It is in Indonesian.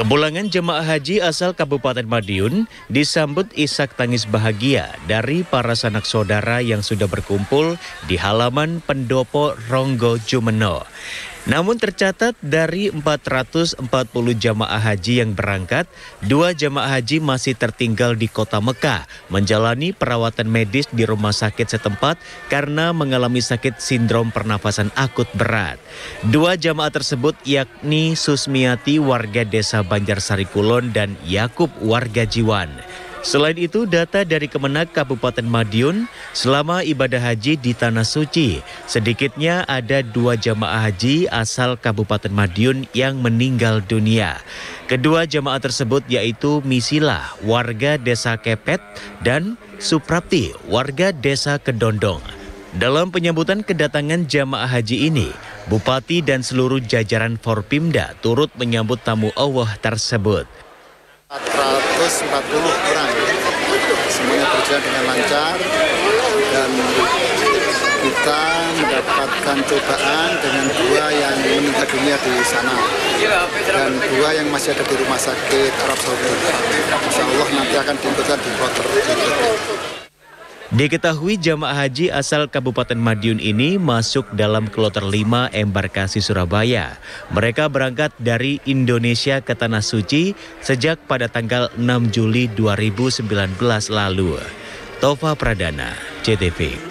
Kepulangan jemaah haji asal Kabupaten Madiun disambut isak tangis bahagia dari para sanak saudara yang sudah berkumpul di halaman pendopo Ronggo Jumeno. Namun tercatat dari 440 jamaah haji yang berangkat, dua jamaah haji masih tertinggal di kota Mekah menjalani perawatan medis di rumah sakit setempat karena mengalami sakit sindrom pernafasan akut berat. Dua jamaah tersebut yakni Susmiati warga desa Banjarsari Kulon dan Yakub warga Jiwan. Selain itu, data dari Kemenak Kabupaten Madiun selama ibadah haji di Tanah Suci, sedikitnya ada dua jamaah haji asal Kabupaten Madiun yang meninggal dunia. Kedua jamaah tersebut yaitu Misila, warga desa Kepet, dan Suprapti, warga desa Kedondong. Dalam penyambutan kedatangan jamaah haji ini, Bupati dan seluruh jajaran Forpimda turut menyambut tamu Allah tersebut. 440 orang semuanya berjalan dengan lancar dan kita mendapatkan cobaan dengan dua yang meninggal dunia di sana dan dua yang masih ada di rumah sakit Arab Saudi. Insya Allah nanti akan diikutkan di kloter Diketahui jamaah haji asal Kabupaten Madiun ini masuk dalam kloter 5 embarkasi Surabaya. Mereka berangkat dari Indonesia ke Tanah Suci sejak pada tanggal 6 Juli 2019 lalu. Tova Pradana, CTV.